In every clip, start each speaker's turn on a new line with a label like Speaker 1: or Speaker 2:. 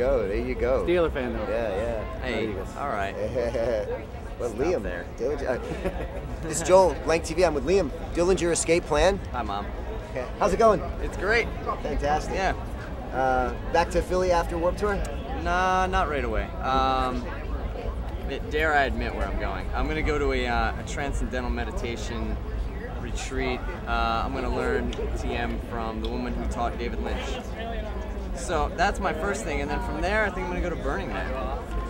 Speaker 1: go? There you go.
Speaker 2: Steeler fan though.
Speaker 1: Yeah, yeah.
Speaker 3: Hey, all right.
Speaker 1: well, Liam
Speaker 3: there.
Speaker 1: Dillinger, this is Joel, Blank TV. I'm with Liam. Dillinger Escape Plan.
Speaker 3: Hi, mom.
Speaker 1: Okay. How's it going?
Speaker 3: It's great.
Speaker 1: Fantastic.
Speaker 3: Yeah.
Speaker 1: Uh, back to Philly after Warped Tour?
Speaker 3: Nah, not right away. Um, it- dare I admit where I'm going? I'm gonna go to a, uh, a transcendental meditation retreat. Uh, I'm gonna learn TM from the woman who taught David Lynch. So that's my first thing, and then from there, I think I'm gonna go to Burning Man,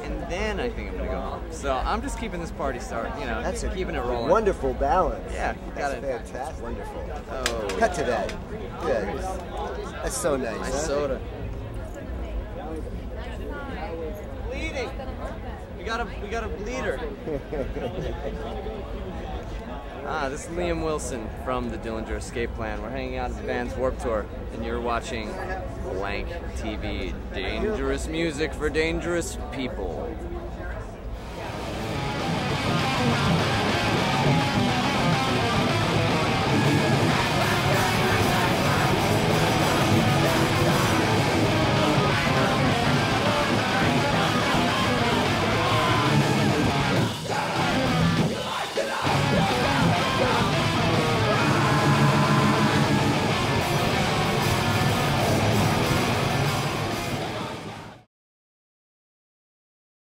Speaker 3: and then I think I'm gonna go home. So I'm just keeping this party start, you know,
Speaker 1: That's a
Speaker 3: keeping it rolling.
Speaker 1: wonderful balance.
Speaker 3: Yeah,
Speaker 1: That's
Speaker 3: got it.
Speaker 1: fantastic. Wonderful.
Speaker 3: Oh,
Speaker 1: Cut to that. Good. That's so nice.
Speaker 3: my
Speaker 1: huh?
Speaker 3: soda. Bleeding. We got a we got a bleeder. ah, this is Liam Wilson from the Dillinger Escape Plan. We're hanging out at the Vans Warped Tour, and you're watching Blank TV. Dangerous music for dangerous people.